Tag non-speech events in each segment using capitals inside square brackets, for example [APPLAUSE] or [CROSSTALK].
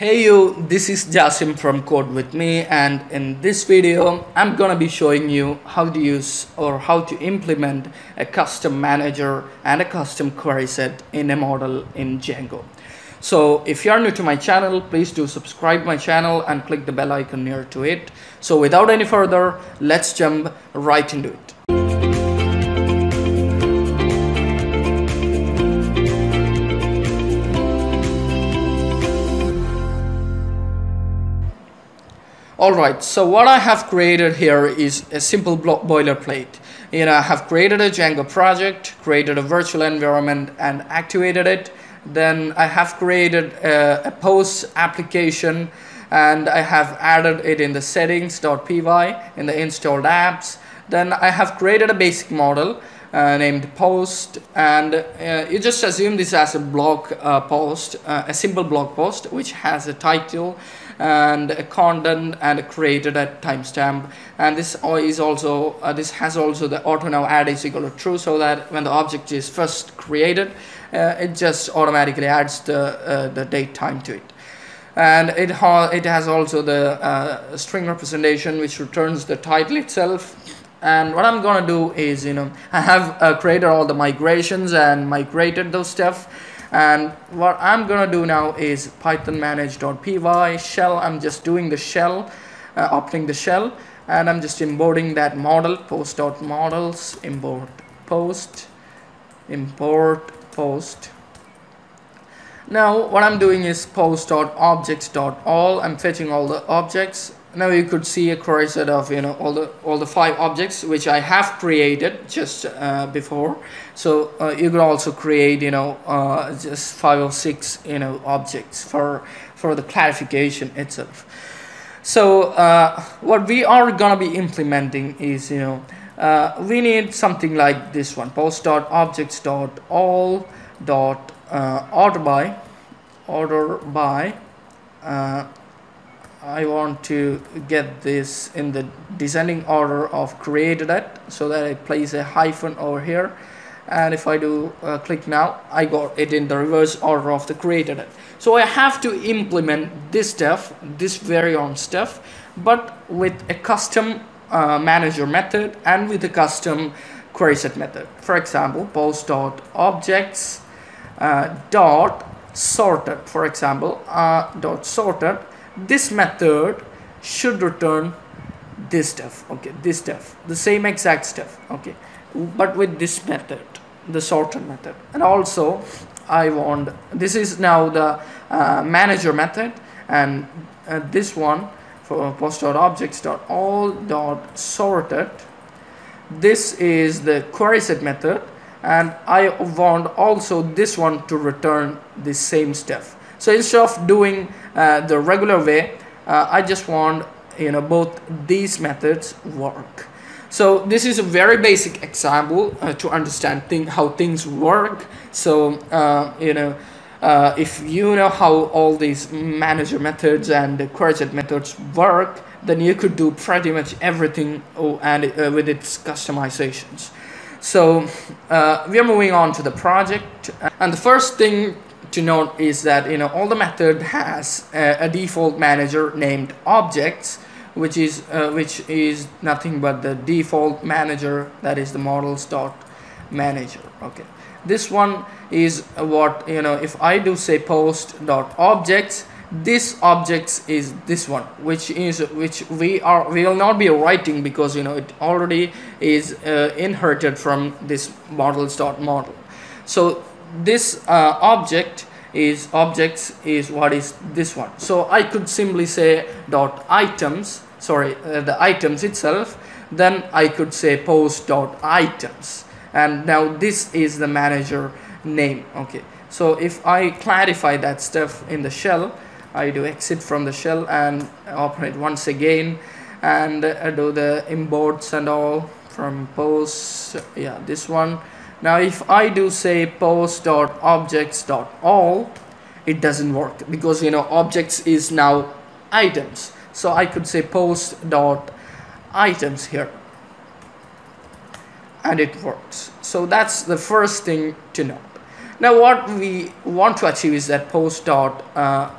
Hey you, this is Jasim from Code With Me and in this video I'm gonna be showing you how to use or how to implement a custom manager and a custom query set in a model in Django. So if you are new to my channel, please do subscribe my channel and click the bell icon near to it. So without any further, let's jump right into it. Alright, so what I have created here is a simple boilerplate. You know, I have created a Django project, created a virtual environment and activated it. Then I have created a, a post application and I have added it in the settings.py in the installed apps. Then I have created a basic model uh, named post and uh, you just assume this as a blog uh, post, uh, a simple blog post which has a title and a content and created at timestamp. And this is also uh, this has also the auto now add is equal to true so that when the object is first created uh, it just automatically adds the uh, the date time to it. And it, it has also the uh, string representation which returns the title itself. And what I'm gonna do is you know [LAUGHS] I have uh, created all the migrations and migrated those stuff and what I'm gonna do now is python manage.py shell I'm just doing the shell uh, opening the shell and I'm just importing that model post.models import post import post. Now what I'm doing is post.objects.all I'm fetching all the objects now you could see a query set of you know all the all the five objects which I have created just uh, before. So uh, you could also create you know uh, just five or six you know objects for for the clarification itself. So uh, what we are gonna be implementing is you know uh, we need something like this one post dot objects dot all dot uh, order by order by I want to get this in the descending order of created at so that I place a hyphen over here. And if I do uh, click now I got it in the reverse order of the created at so I have to implement this stuff this very own stuff but with a custom uh, manager method and with a custom query set method. For example post dot objects uh, dot sorted. For example uh, dot sorted this method should return this stuff okay this stuff the same exact stuff okay but with this method the sorted method. And also I want this is now the uh, manager method and uh, this one for post.objects.all dot sorted. This is the query set method and I want also this one to return the same stuff so instead of doing uh, the regular way uh, I just want you know both these methods work. So this is a very basic example uh, to understand thing, how things work. So uh, you know uh, if you know how all these manager methods and the query methods work then you could do pretty much everything oh, and uh, with its customizations. So we are moving on to the project. And the first thing to note is that you know all the method has a, a default manager named objects which is uh, which is nothing but the default manager that is the models dot manager. Okay. This one is what you know if I do say post dot objects this objects is this one which is which we are we will not be writing because you know it already is uh, inherited from this models dot model. So this uh, object is objects is what is this one. So I could simply say dot items sorry uh, the items itself then I could say post dot items. And now this is the manager name okay. So if I clarify that stuff in the shell I do exit from the shell and operate once again. And uh, do the imports and all from post yeah this one now if I do say post.objects.all it doesn't work because you know objects is now items. So I could say post.items here. And it works. So that's the first thing to know. Now what we want to achieve is that post dot uh,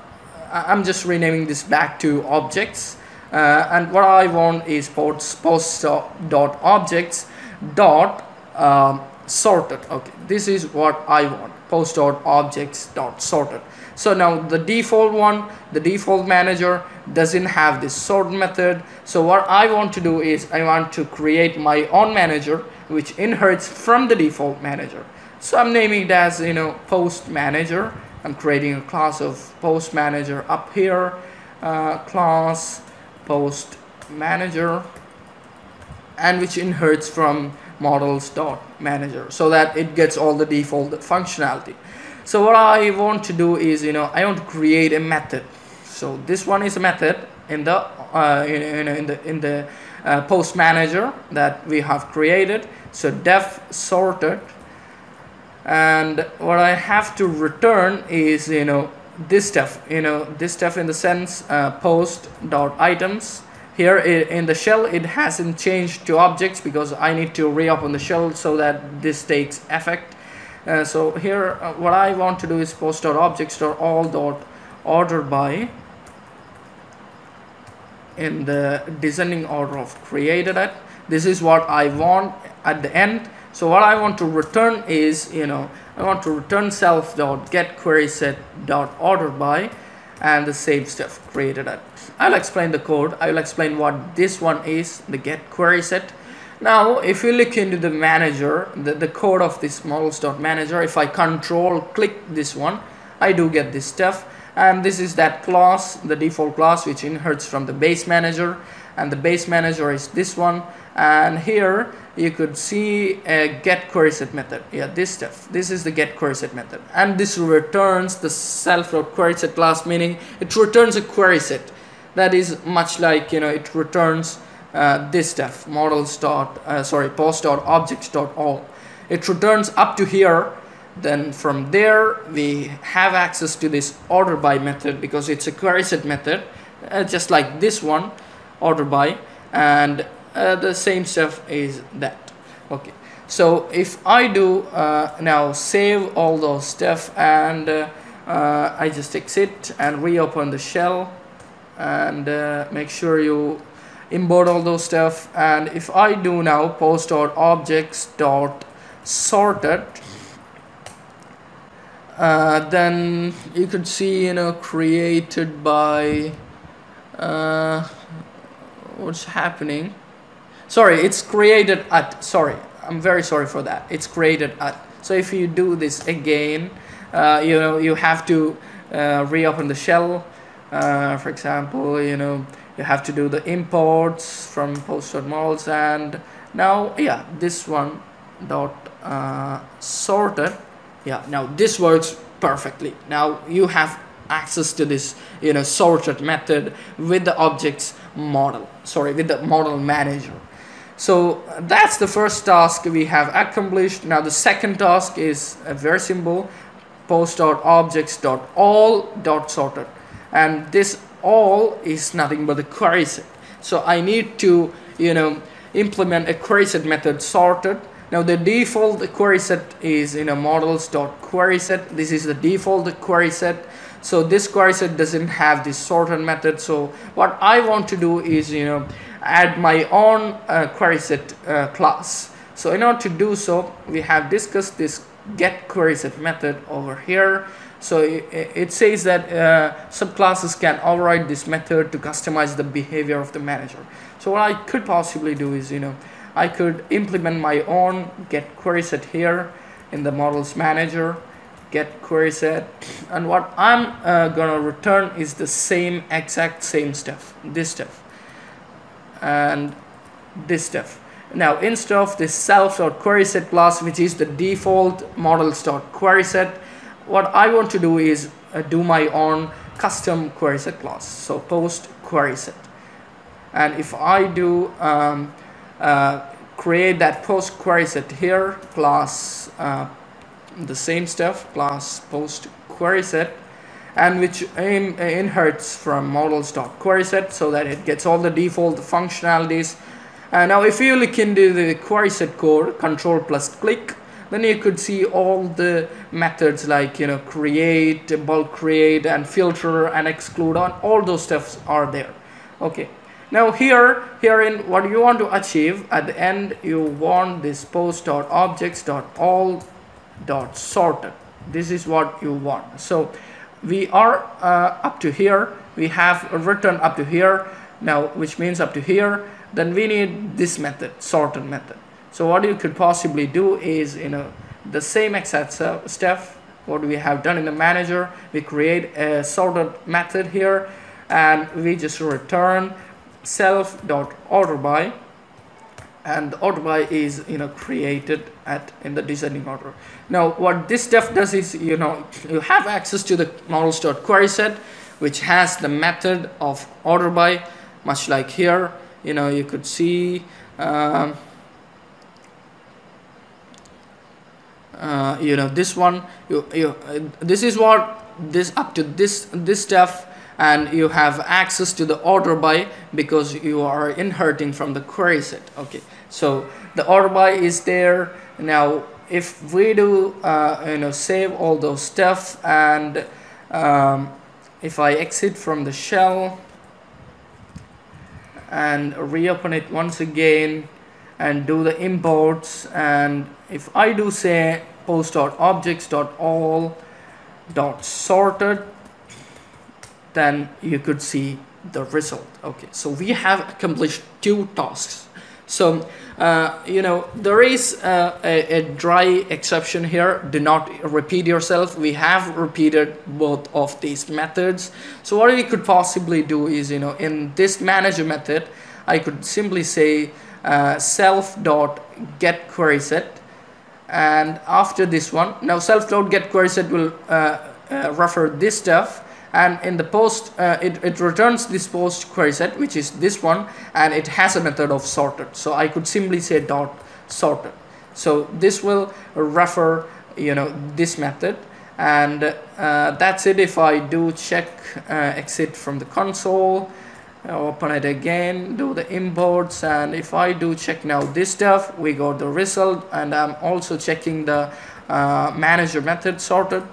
I'm just renaming this back to objects. Uh, and what I want is post, post dot objects dot um, sorted. Okay this is what I want. Post dot objects dot sorted. So now the default one the default manager doesn't have this sort method. So what I want to do is I want to create my own manager which inherits from the default manager. So I'm naming it as you know post manager. I'm creating a class of post manager up here uh, class post manager and which inherits from models dot manager so that it gets all the default functionality. So what I want to do is you know I want to create a method. So this one is a method in the uh, in, in, the in the uh, post manager that we have created. So def sorted. And what I have to return is you know this stuff you know this stuff in the sense uh, post dot items here in the shell it hasn't changed to objects because I need to reopen the shell so that this takes effect. Uh, so here uh, what I want to do is post dot objects dot all dot order by in the descending order of created at. This is what I want at the end. So what I want to return is you know I want to return self dot get query set dot order by and the same stuff created at I'll explain the code. I will explain what this one is the get query set. Now if you look into the manager the, the code of this models dot manager if I control click this one I do get this stuff. And this is that class the default class which inherits from the base manager. And the base manager is this one. And here you could see a get query set method. Yeah this stuff. This is the get query set method. And this returns the self query set class meaning it returns a query set. That is much like you know it returns uh, this stuff models dot uh, sorry post dot objects dot all. It returns up to here. Then from there we have access to this order by method because it's a query set method uh, just like this one order by. And uh, the same stuff is that. Okay. So if I do uh, now save all those stuff and uh, uh I just exit and reopen the shell and uh, make sure you import all those stuff. And if I do now post dot objects dot sorted then you could see you know created by what's happening sorry it's created at sorry I'm very sorry for that. It's created at so if you do this again uh, you know you have to uh, reopen the shell. Uh, for example you know you have to do the imports from post.models and now yeah this one dot uh, sorted. Yeah now this works perfectly. Now you have access to this you know sorted method with the objects model sorry with the model manager so that's the first task we have accomplished. Now the second task is uh, very simple post.objects.all.sorted and this all is nothing but the query set. So I need to you know implement a query set method sorted. Now the default query set is in you know models.query set. This is the default query set. So this query set doesn't have this sorted method. So what I want to do is you know add my own uh, query set uh, class. So in order to do so, we have discussed this get query set method over here. So it, it says that uh, subclasses can override this method to customize the behavior of the manager. So what I could possibly do is, you know, I could implement my own get query set here in the models manager get query set and what I'm uh, gonna return is the same exact same stuff this stuff and this stuff. Now instead of this self.query set class which is the default models.query set what I want to do is uh, do my own custom query set class so post query set and if I do um, uh, create that post query set here class uh, the same stuff class post query set and which in, inherits from models.query set so that it gets all the default functionalities. Uh, now if you look into the query set code, control plus click, then you could see all the methods like you know create bulk create and filter and exclude on all those stuffs are there. Okay. Now here here in what you want to achieve at the end you want this post dot objects dot all dot sorted. This is what you want. So we are uh, up to here. We have written up to here now which means up to here. Then we need this method sorted method. So what you could possibly do is you know the same exact stuff what we have done in the manager. We create a sorted method here and we just return self dot order by and the order by is you know created at in the descending order. Now what this stuff does is you know you have access to the models dot query set which has the method of order by much like here. You know you could see um, uh, you know this one. You, you uh, this is what this up to this this stuff and you have access to the order by because you are inheriting from the query set okay. So the order by is there. Now if we do uh, you know save all those stuff and um, if I exit from the shell and reopen it once again and do the imports and if I do say post.objects.all dot sorted then you could see the result. Okay so we have accomplished two tasks. So uh, you know there is uh, a, a, dry exception here. Do not repeat yourself. We have repeated both of these methods. So what we could possibly do is you know in this manager method I could simply say uh, self dot get query set. And after this one now self dot get query set will uh, uh, refer this stuff and in the post uh, it, it returns this post query set which is this one and it has a method of sorted. So I could simply say dot sorted. So this will refer you know this method. And uh, that's it if I do check uh, exit from the console open it again do the imports and if I do check now this stuff we got the result. And I'm also checking the uh, manager method sorted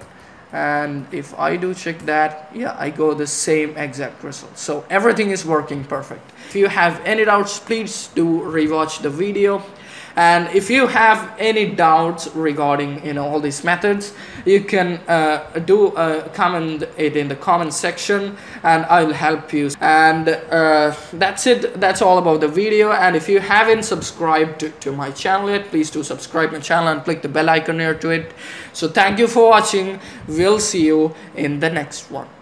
and if I do check that yeah I go the same exact result. So everything is working perfect. If you have any doubts please do rewatch the video and if you have any doubts regarding you know all these methods you can uh, do uh, comment it in the comment section and I'll help you. And uh, that's it. That's all about the video. And if you haven't subscribed to, my channel yet please do subscribe my channel and click the bell icon near to it. So thank you for watching. We'll see you in the next one